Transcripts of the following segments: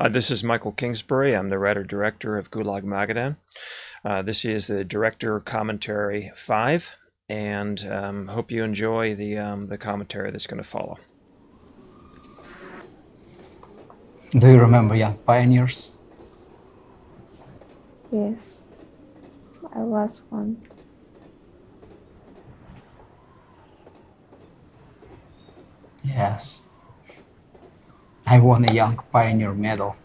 Uh, this is Michael Kingsbury. I'm the writer director of Gulag Magadan. Uh, this is the director commentary five, and um, hope you enjoy the um, the commentary that's going to follow. Do you remember Young Pioneers? Yes, I was one. Yes. I won a Young Pioneer medal.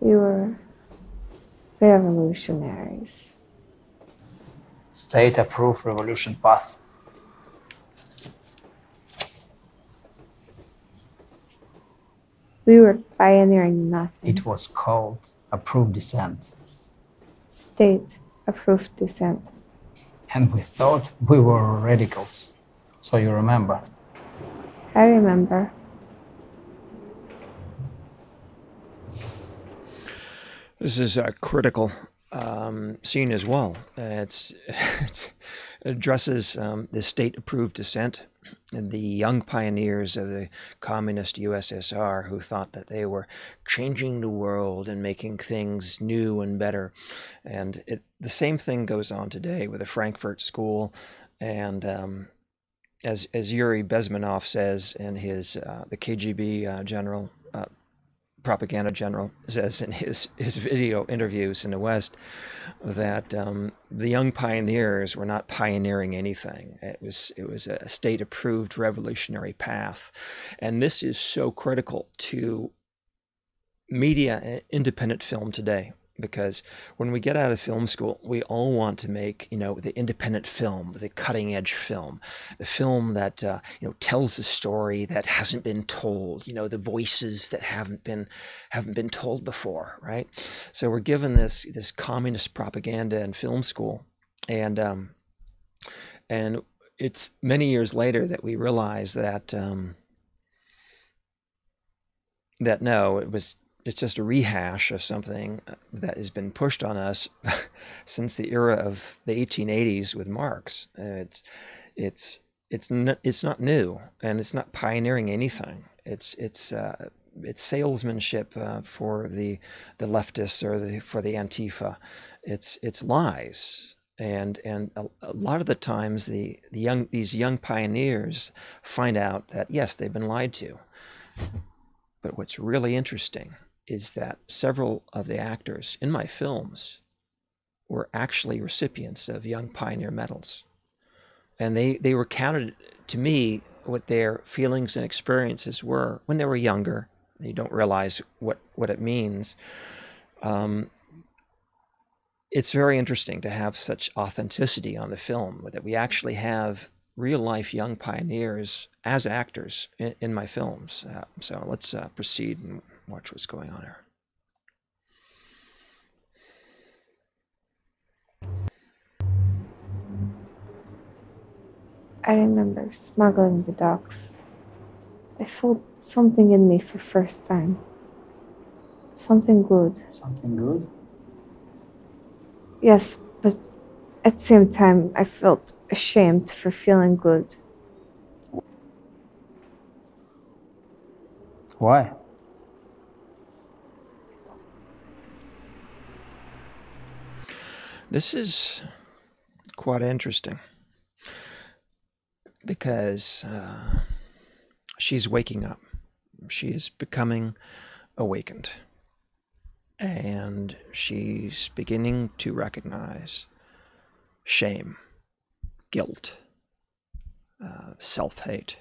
We were revolutionaries. State approved revolution path. We were pioneering nothing. It was called approved dissent. State approved dissent. And we thought we were radicals. So you remember. I remember. This is a critical um, scene as well. Uh, it's, it's, it addresses um, the state-approved dissent the young pioneers of the communist USSR who thought that they were changing the world and making things new and better. And it, the same thing goes on today with the Frankfurt School and um, as, as Yuri Bezmenov says in his uh, the KGB uh, general propaganda general says in his, his video interviews in the West that um, the young pioneers were not pioneering anything. It was it was a state approved revolutionary path, and this is so critical to media independent film today because when we get out of film school, we all want to make, you know, the independent film, the cutting edge film, the film that, uh, you know, tells the story that hasn't been told, you know, the voices that haven't been, haven't been told before, right? So we're given this, this communist propaganda in film school and, um, and it's many years later that we realize that, um, that no, it was it's just a rehash of something that has been pushed on us since the era of the 1880s with Marx. It's it's it's not, it's not new and it's not pioneering anything. It's it's uh, it's salesmanship uh, for the the leftists or the for the Antifa. It's it's lies and and a, a, lot of the times the the young these young pioneers find out that yes they've been lied to. But what's really interesting is that several of the actors in my films were actually recipients of Young Pioneer medals. And they, they were counted to me what their feelings and experiences were when they were younger. They don't realize what, what it means. Um, it's very interesting to have such authenticity on the film that we actually have real life young pioneers as actors in, in my films. Uh, so let's uh, proceed and watch what's going on here. I remember smuggling the dogs. I felt something in me for first time. Something good. Something good? Yes, but at the same time, I felt ashamed for feeling good. Why? This is quite interesting because uh, she's waking up. She is becoming awakened. And she's beginning to recognize shame, guilt, uh, self hate.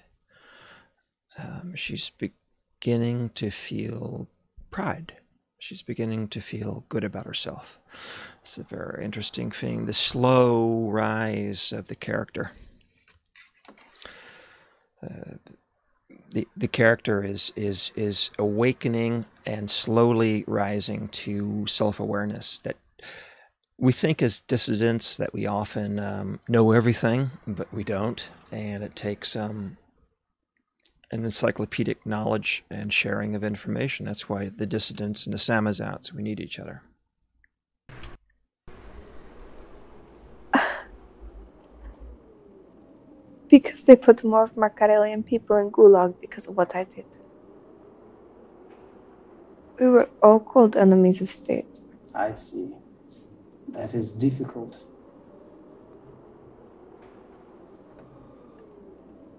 Um, she's beginning to feel pride. She's beginning to feel good about herself. It's a very interesting thing. The slow rise of the character. Uh, the the character is is is awakening and slowly rising to self awareness that we think as dissidents that we often um, know everything, but we don't, and it takes um, an encyclopedic knowledge and sharing of information. That's why the dissidents and the samizdats we need each other. Because they put more of my Karelian people in Gulag because of what I did. We were all called enemies of state. I see. That is difficult.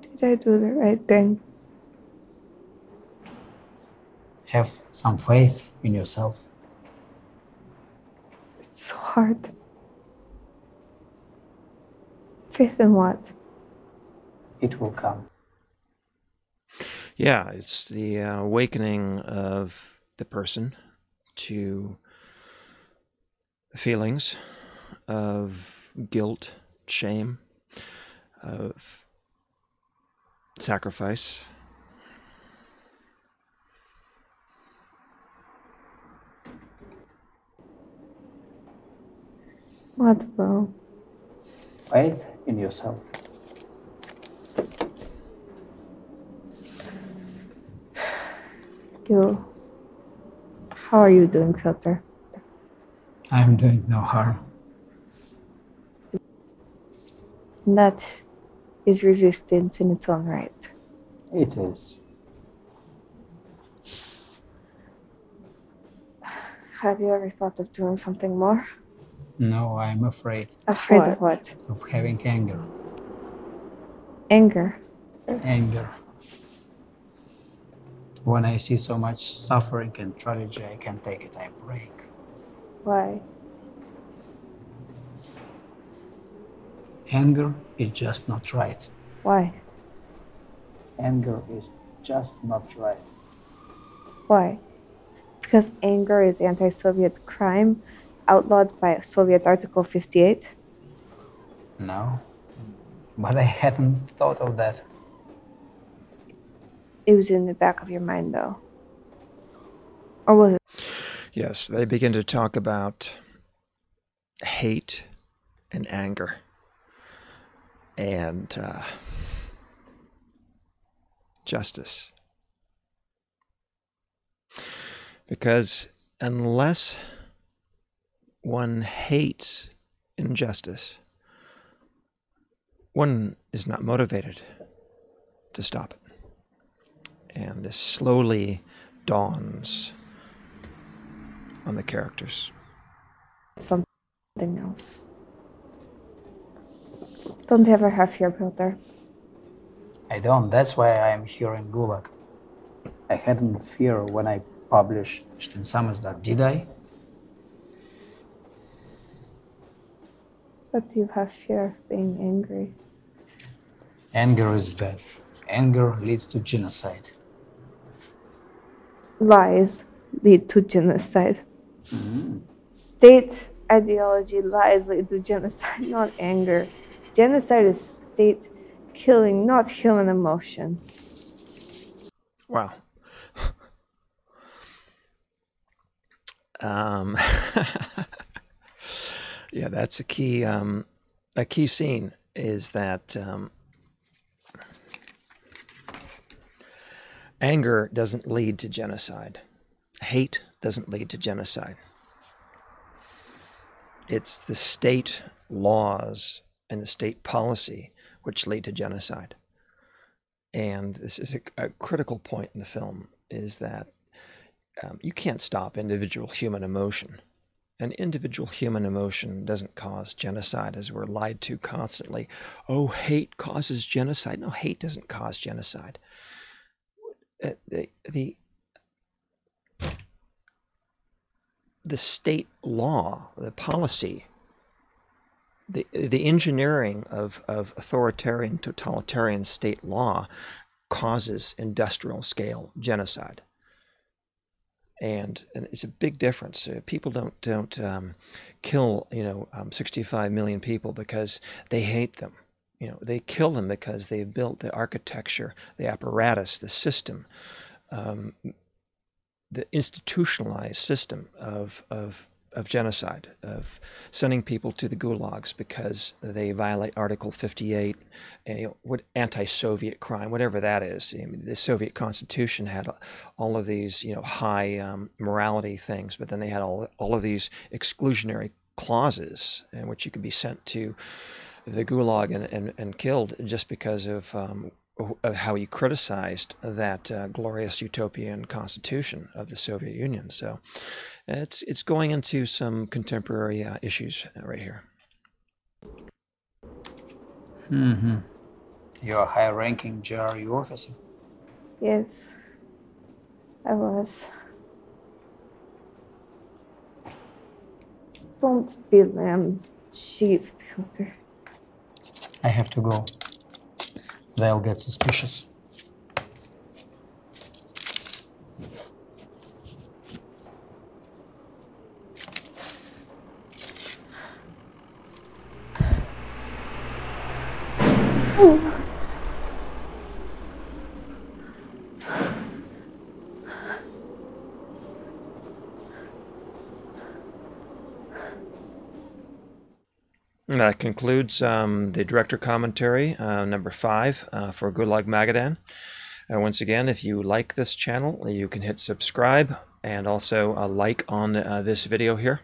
Did I do the right thing? Have some faith in yourself. It's so hard. Faith in what? It will come. Yeah, it's the uh, awakening of the person to feelings of guilt, shame, of sacrifice. What, bro? Faith in yourself. You. How are you doing, Filter? I am doing no harm. That is resistance in its own right. It is. Have you ever thought of doing something more? No, I am afraid Afraid of what? of having anger. Anger. Anger. When I see so much suffering and tragedy, I can't take it. I break. Why? Anger is just not right. Why? Anger is just not right. Why? Because anger is anti Soviet crime outlawed by Soviet Article 58? No. But I hadn't thought of that. It was in the back of your mind, though. Or was it? Yes, they begin to talk about hate and anger. And uh, justice. Because unless one hates injustice, one is not motivated to stop it. And this slowly dawns on the characters. something else? Don't ever have fear, Piotr. I don't. That's why I am here in Gulag. I hadn't fear when I published in Samizdat, did I? But you have fear of being angry. Anger is bad. Anger leads to genocide. Lies lead to genocide. State ideology lies lead to genocide, not anger. Genocide is state killing, not human emotion. Wow. um, yeah, that's a key. Um, a key scene is that um, anger doesn't lead to genocide. Hate doesn't lead to genocide. It's the state laws and the state policy which lead to genocide. And this is a, a critical point in the film is that um, you can't stop individual human emotion. An individual human emotion doesn't cause genocide as we're lied to constantly. Oh hate causes genocide. No hate doesn't cause genocide Uh, the, the the state law the policy the, the engineering of, of authoritarian totalitarian state law causes industrial scale genocide. And, and it's a big difference. Uh, people don't don't um, kill you know um, 65 million people because they hate them you know they kill them because they've built the architecture the apparatus the system um, the institutionalized system of, of of genocide, of sending people to the gulags because they violate Article 58, and, you know, what anti-Soviet crime, whatever that is. I mean, the Soviet Constitution had all of these, you know, high um, morality things, but then they had all all of these exclusionary clauses in which you could be sent to the Gulag and, and, and killed just because of, um, of how he criticized that uh, glorious utopian constitution of the Soviet Union. So it's it's going into some contemporary uh, issues right here. Mm-hmm. You're a high-ranking GRU officer. Yes, I was. Don't be lamb, sheep, Piotr. I have to go. They'll get suspicious. And that concludes um, the director commentary uh, number five uh, for Gulag Magadan. Uh, once again, if you like this channel, you can hit subscribe and also a like on uh, this video here.